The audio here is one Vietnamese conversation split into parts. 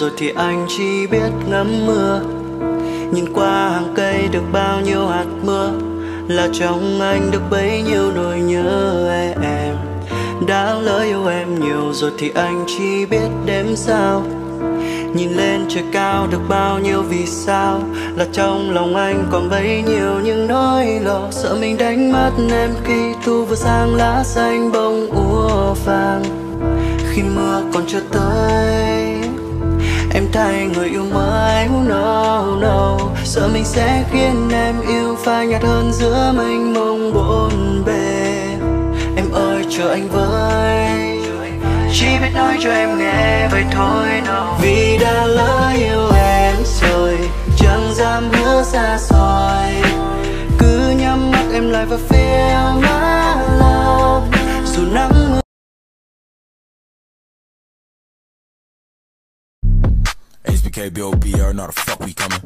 Rồi thì anh chỉ biết ngắm mưa. Nhìn qua hàng cây được bao nhiêu hạt mưa, là trong anh được bấy nhiêu nỗi nhớ em. Đã lỡ yêu em nhiều rồi thì anh chỉ biết đếm sao. Nhìn lên trời cao được bao nhiêu vì sao, là trong lòng anh còn bấy nhiêu những nỗi lo. Sợ mình đánh mất em khi thu vừa sang lá xanh bông úa vàng. Khi mưa còn chưa tới em thay người yêu mãi oh no oh no. Sợ mình sẽ khiến em yêu phai nhạt hơn giữa mênh mông bốn bề. Em ơi, chờ anh với. Chỉ biết nói cho em nghe, vậy thôi no. Vì đã lỡ yêu em rồi, chẳng dám hứa xa xôi. Cứ nhắm mắt em lại và feel my love. Dù nắng mưa HBK, BOBR, not the fuck we coming.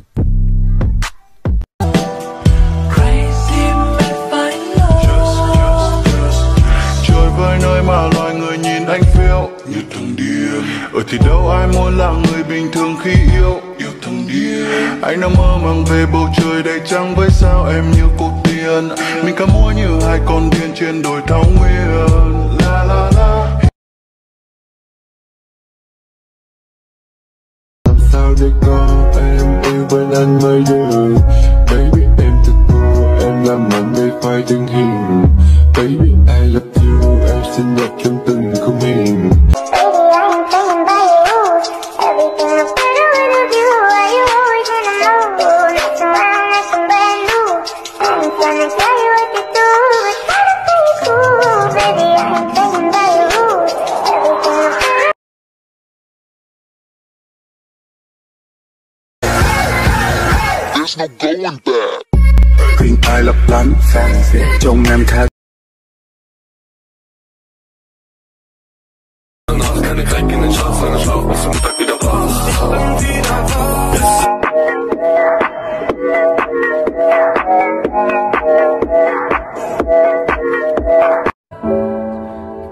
Trời với nơi mà loài người nhìn anh phiêu. Như thằng điên Ở thì đâu ai muốn là người bình thường khi yêu. Yêu thằng điên Anh đang mơ màng về bầu trời đầy trăng Với sao em như cô tiên Mình cả mua như hai con điên trên đồi thảo nguyên làm sao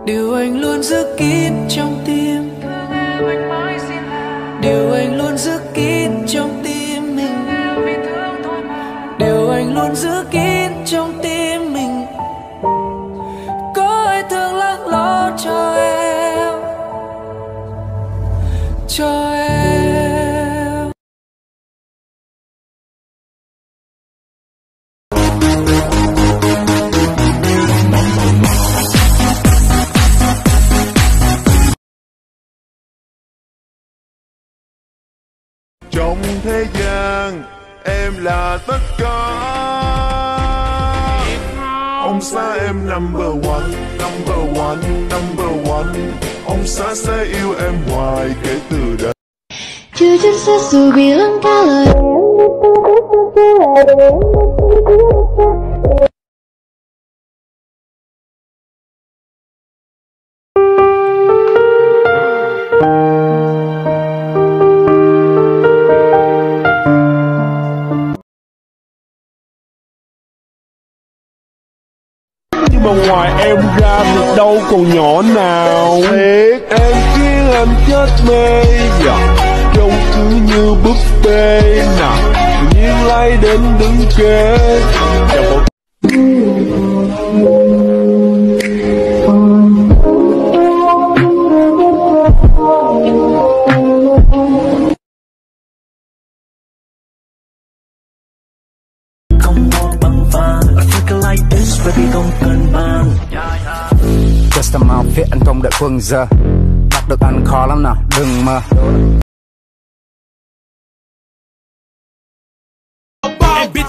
điều anh luôn giữ kín trong tim. Điều anh luôn giữ kín trong tim mình. Điều anh luôn giữ kín Chưa chắc sẽ dù bilang kalau Nhưng mà ngoài em ra thì đâu còn nhỏ nào Thiệt em khiến anh chết mê dạ giúp tên nào tự nhiên đến đứng kế chào một Baby không cần bàn Custom outfit anh không đợi quân giờ. Bắt được ăn khó lắm nào, đừng mơ.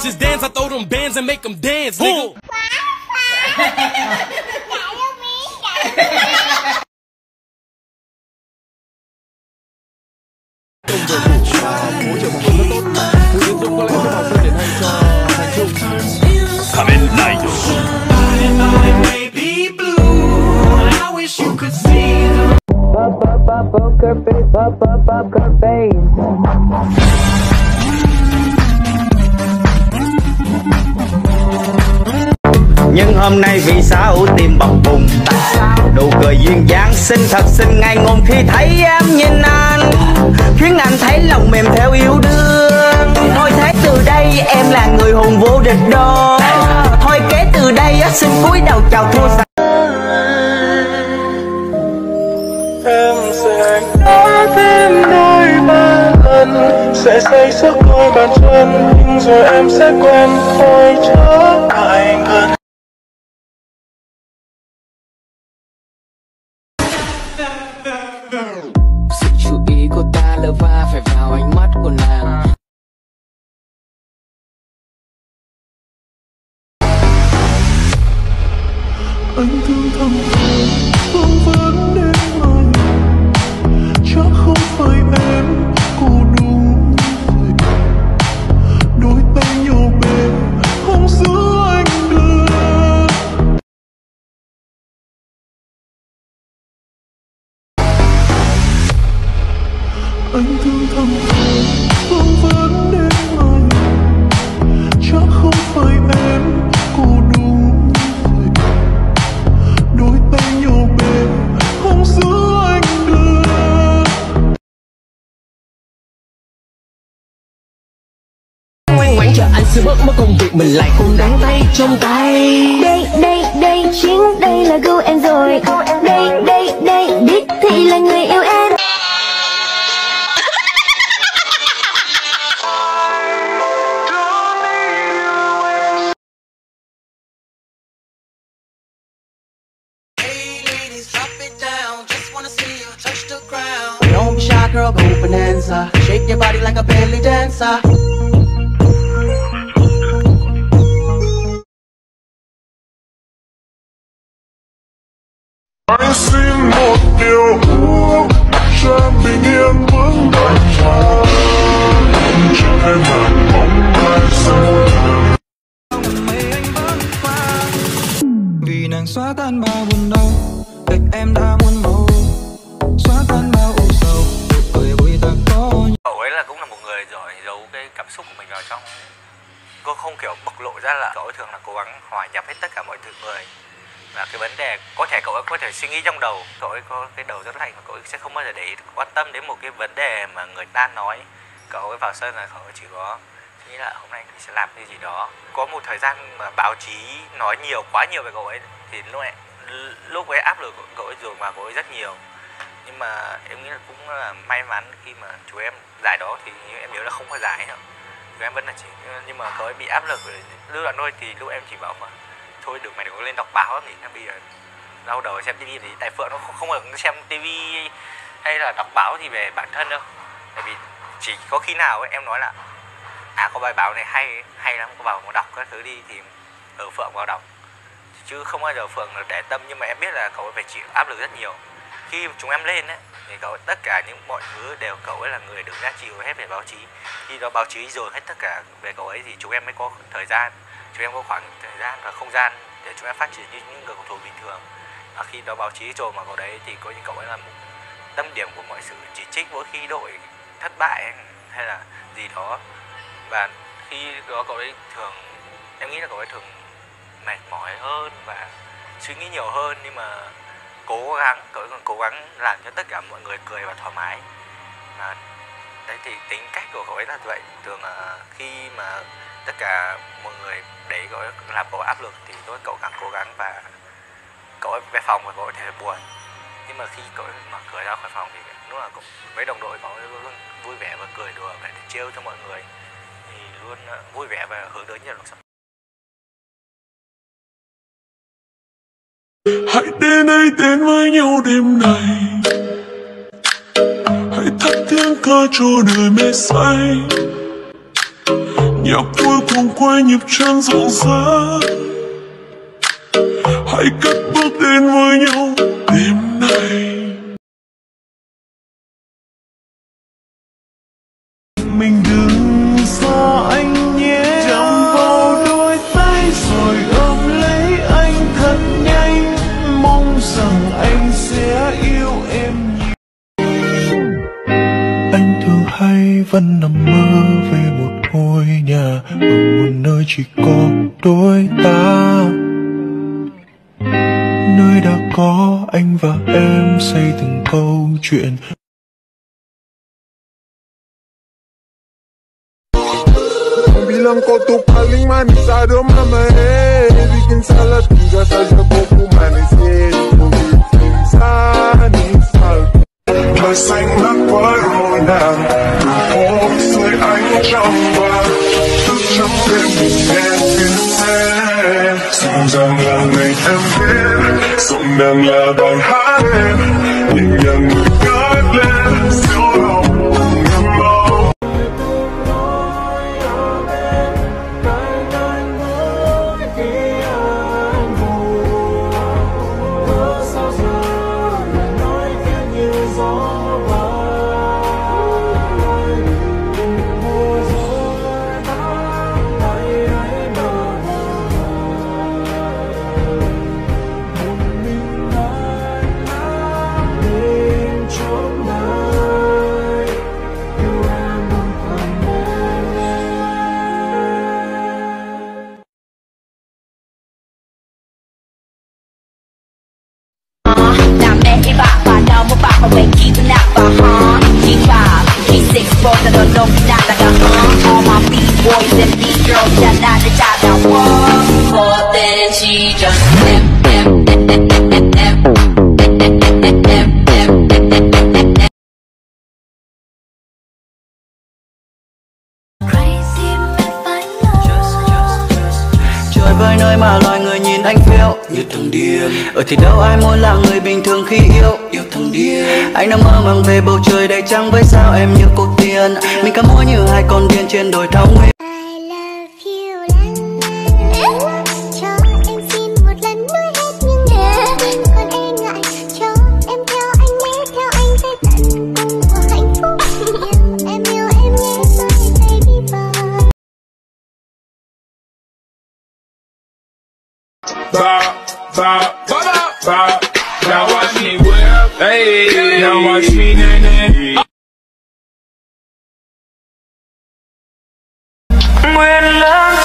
bitches dance, I throw them bands and make them dance, nigga. Nhưng hôm nay vì sao tim bập bùng Nụ cười duyên dáng xinh thật xinh ngay ngôn khi thấy em nhìn anh. Khiến anh thấy lòng mềm theo yêu đương. Thôi thế từ đây em là người hùng vô địch đó. Thôi kế từ đây á, xin cúi đầu chào thua xa. Em sẽ nói thêm đôi ba lần Sẽ xây sức đôi bàn chân. Nhưng rồi em sẽ quen thôi chớ lại gần trong tay. Đây, đây, đây, chính đây là gu em rồi. Đây, đây, đây, đích thị là người yêu em. Don't be shy girl, go bonanza. Shake your body like a belly dancer anh xin một điều ước cho em bình yên vững vàng cho em màn bóng mai sau vì nàng xóa tan bao buồn đau cách em đã muốn màu xóa tan bao ưu sầu cười vui ta có cậu ấy là cũng là một người giỏi giấu cái cảm xúc của mình vào trong. Cô không kiểu bộc lộ ra là cậu ấy thường là cố gắng hòa nhập hết tất cả mọi thứ người và cái vấn đề có thể cậu ấy có thể suy nghĩ trong đầu cậu ấy có cái đầu rất lạnh và cậu ấy sẽ không bao giờ để ý, quan tâm đến một cái vấn đề mà người ta nói. Cậu ấy vào sân là cậu ấy chỉ có nghĩ là hôm nay mình sẽ làm cái gì đó. Có một thời gian mà báo chí nói nhiều quá nhiều về cậu ấy thì lúc ấy lúc ấy áp lực của cậu ấy dồn vào cậu ấy rất nhiều. Nhưng mà em nghĩ là cũng là may mắn khi mà chú em giải đó thì như em nhớ là không có giải đâu. Chú em vẫn là chỉ nhưng mà cậu ấy bị áp lực lúc đoạn thôi thì lúc em chỉ bảo mà thôi được mày đừng có lên đọc báo thì bây giờ đau đầu xem tivi thì tại phượng nó không, không được xem tivi hay là đọc báo thì về bản thân đâu. Tại vì chỉ có khi nào ấy, em nói là à có bài báo này hay hay lắm có vào mà đọc các thứ đi thì ở phượng vào đọc. Chứ không bao giờ phượng là để tâm nhưng mà em biết là cậu ấy phải chịu áp lực rất nhiều. Khi chúng em lên ấy thì cậu ấy, tất cả những mọi thứ đều cậu ấy là người đứng ra chịu hết về báo chí. Khi đó báo chí rồi hết tất cả về cậu ấy thì chúng em mới có thời gian chúng em có khoảng thời gian và không gian để chúng em phát triển như những người cầu thủ bình thường. Và khi đó báo chí trồn vào cậu đấy thì có những cậu ấy là một tâm điểm của mọi sự chỉ trích mỗi khi đội thất bại hay là gì đó. Và khi đó cậu ấy thường, em nghĩ là cậu ấy thường mệt mỏi hơn và suy nghĩ nhiều hơn, nhưng mà cố gắng, cậu ấy còn cố gắng làm cho tất cả mọi người cười và thoải mái. Mà đấy, thì tính cách của cậu ấy là vậy. Thường là khi mà tất cả mọi người để gọi là bộ áp lực thì tôi cố gắng cố gắng và cậu ấy về phòng và cậu thể buồn. Nhưng mà khi cậu ấy mở cửa ra khỏi phòng thì lúc là cũng mấy đồng đội cậu ấy luôn vui vẻ và cười đùa và trêu cho mọi người. Thì luôn ờ, vui vẻ và hướng tới nhiều sống Hãy đến đây đến với nhau đêm này Hãy thắp tiếng ca cho đời mê say nhạc vui cùng quay nhịp chân rộn rã hãy cất bước đến với nhau đêm nay anh và em xây từng câu chuyện. Bilang ko to paling manisado mamae Bikin salat juga saja buku manis itu Sanis Mas anh nagkaroon ng tupok sa'y ang jamba Sa champion Yeniden yerden hale Yeniden yerden anh đã mơ màng về bầu trời đầy trăng với sao em như cô tiên mình cắm mỗi như hai con điên trên đồi thảo nguyên Ba, ba, ba, ba, ba, ba, ba, ba, Hey, now watch me. When love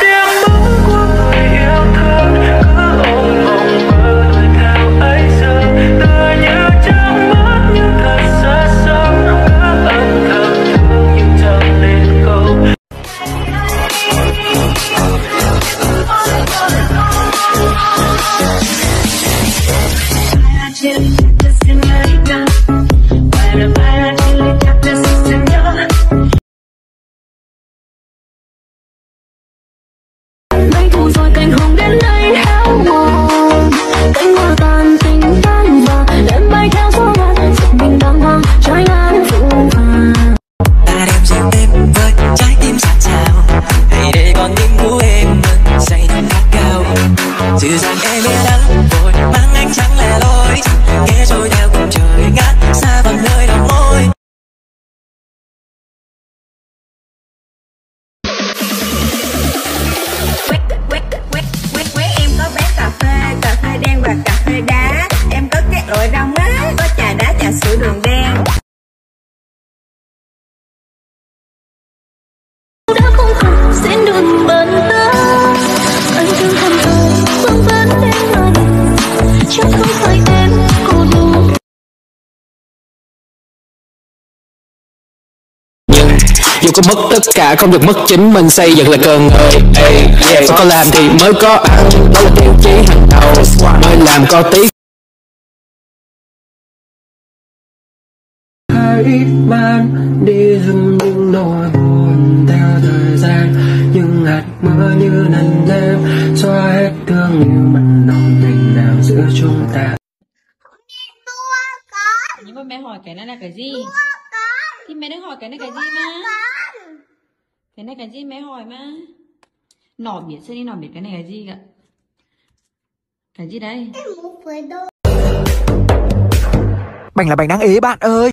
dù có mất tất cả không được mất chính mình xây dựng là cần người. Yeah. có làm thì mới có ăn đó là tiêu chí hàng đầu. Mới làm có tí. Hãy ban đi dừng những nỗi buồn theo thời gian. Những hạt mưa như nắng đêm xóa hết thương yêu mặn nồng tình nào giữa chúng ta. Nhưng mà mẹ hỏi cái này là cái gì? Thì mẹ đừng hỏi cái này cái gì mà? Cái này cái gì mẹ hỏi mà? Nỏ biết sẽ đi nỏ biết cái này cái gì cả. Cái gì đây? Bánh là bánh đáng ế bạn ơi.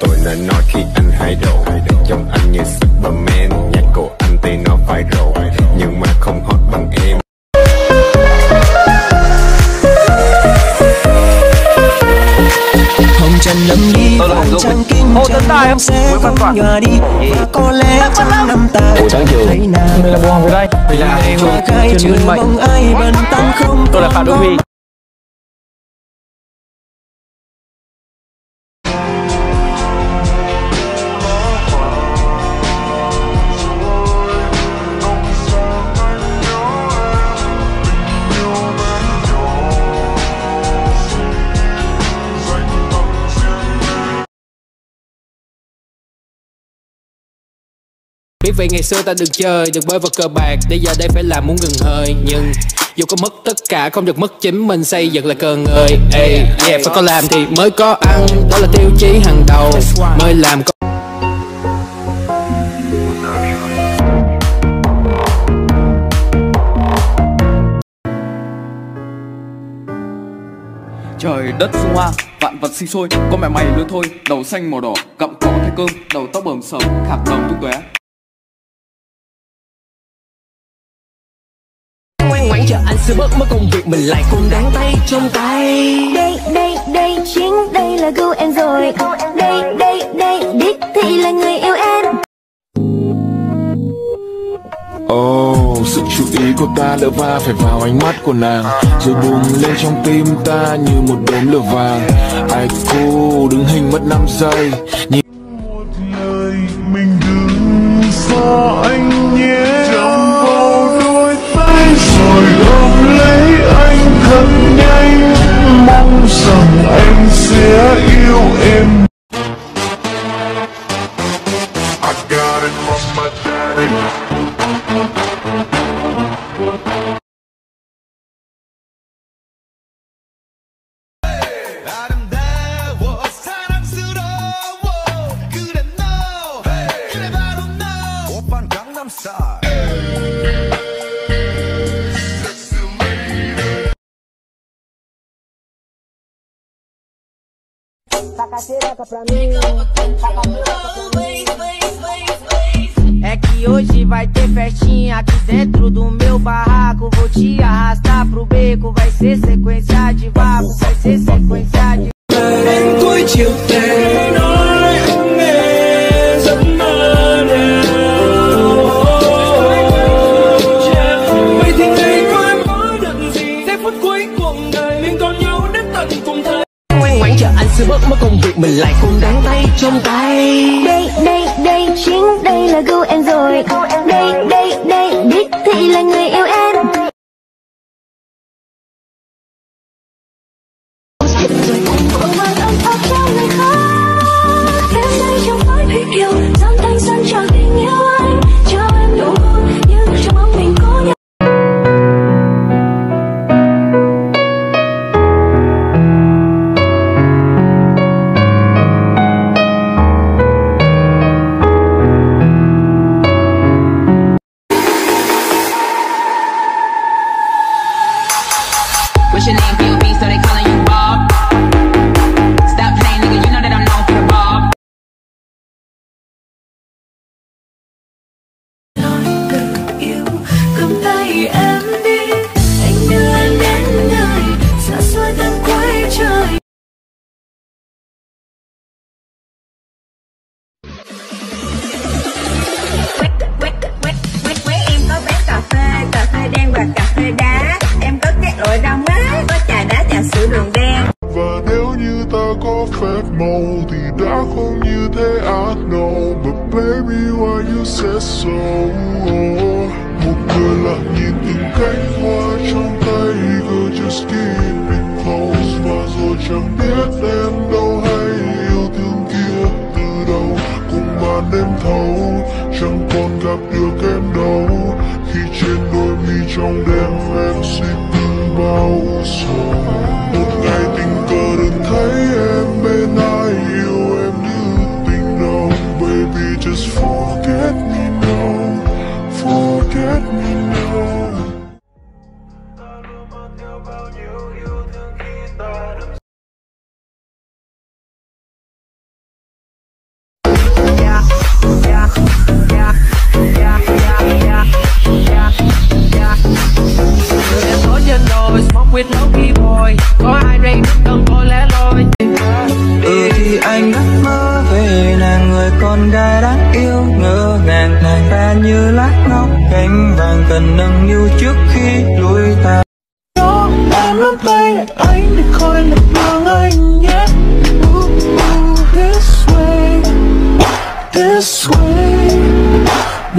Tôi khi anh hãy độ Trong anh như Superman. Nhạc của anh thì nó phải rộ trăng em sẽ không nhòa đi. Và có lẽ trăm năm ta chẳng thấy nàng Đây là Hoàng Việt đây. Là trường hoa khai trường chưa Nguyên Tôi là Phạm Đức Huy Biết vậy ngày xưa ta được chơi, được bơi vào cờ bạc. Bây giờ đây phải làm muốn ngừng hơi. Nhưng dù có mất tất cả không được mất chính mình xây dựng lại cờ người. Ê, yeah, phải có làm thì mới có ăn. Đó là tiêu chí hàng đầu Mới làm có Trời đất xung hoa, vạn vật sinh sôi. Con mẹ mày nữa thôi, đầu xanh màu đỏ Cặm cỏ thay cơm, đầu tóc bờm sờm Khạc đồng tung tóe. Chờ anh sẽ bớt mất công việc mình lại cùng đáng tay trong tay. Đây, đây, đây, chính đây là gu em rồi. Đây, đây, đây, đích thị là người yêu em. Oh, sự chú ý của ta lỡ va phải vào ánh mắt của nàng. Rồi bùng lên trong tim ta như một đốm lửa vàng. Ai cô đứng hình mất 5 giây. Nhìn một lời mình đừng xa anh É que hoje vai ter festinha aqui dentro do meu barraco. Vou te arrastar pro beco. Vai ser sequência de vapo, vai ser sequência de. Đến cuối chiều anh công việc mình lại cùng đáng tay trong tay. Đây, đây, đây, chính đây là gu em rồi.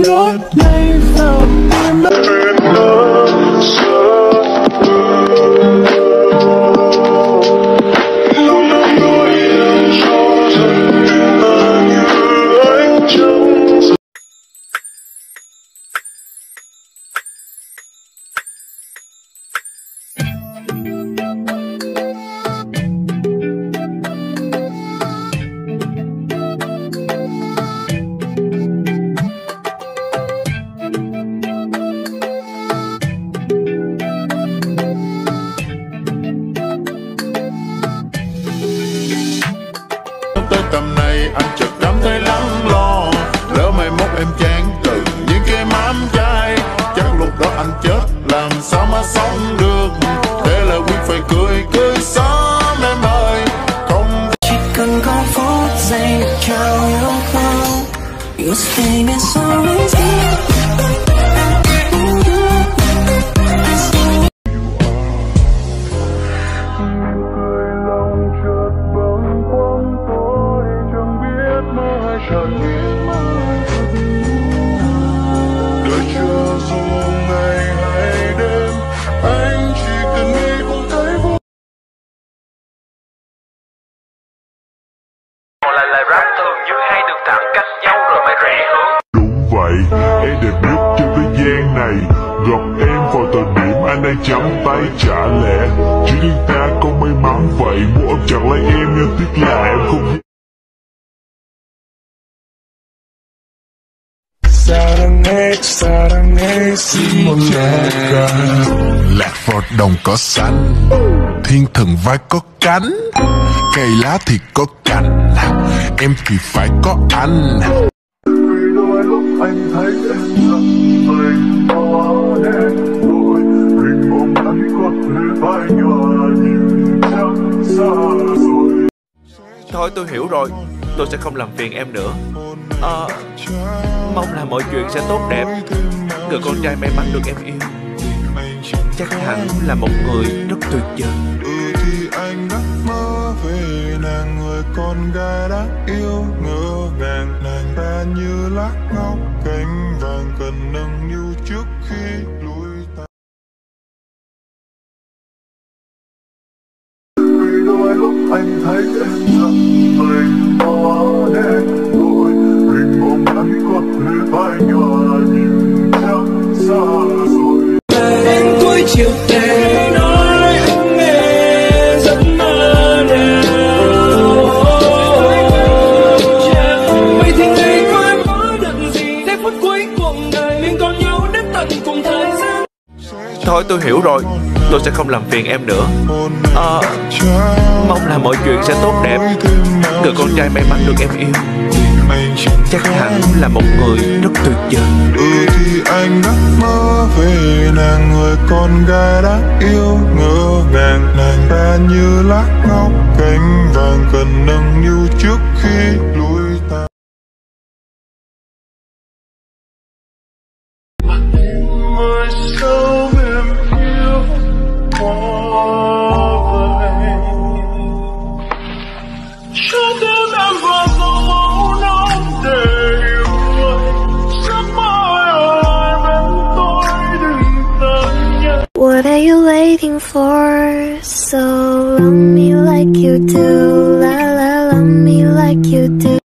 Lối này phút giây chào yêu không Your thing is always here 사랑해 사랑해 시몬네가 Lạc vào đồng cỏ xanh Thiên thần vai có cánh Cây lá thì có cành Em thì phải có anh Vì đôi lúc anh thấy em thật Thôi tôi hiểu rồi. Tôi sẽ không làm phiền em nữa. À, Mong là mọi chuyện sẽ tốt đẹp. Người con trai may mắn được em yêu. Chắc hẳn là một người rất tuyệt vời. Ừ thì anh đã mơ về nàng người con gái đã yêu. Ngỡ ngàng nàng ta như lá ngọc cánh vàng cần nâng niu. Anh thấy em thật mình có đen rồi mình mong anh có thể phải nhòa nhìn trăng xa rồi. Đến cuối chiều Thôi tôi hiểu rồi. Tôi sẽ không làm phiền em nữa. À, Mong là mọi chuyện sẽ tốt đẹp. Người con trai may mắn được em yêu. Chắc hẳn là một người rất tuyệt vời. Ừ thì anh đã mơ về nàng người con gái đã yêu ngỡ ngàng. Nàng ta như lá ngọc cánh vàng cần nâng niu trước khi lùi. Are you waiting for? So love me like you do, la la, love me like you do.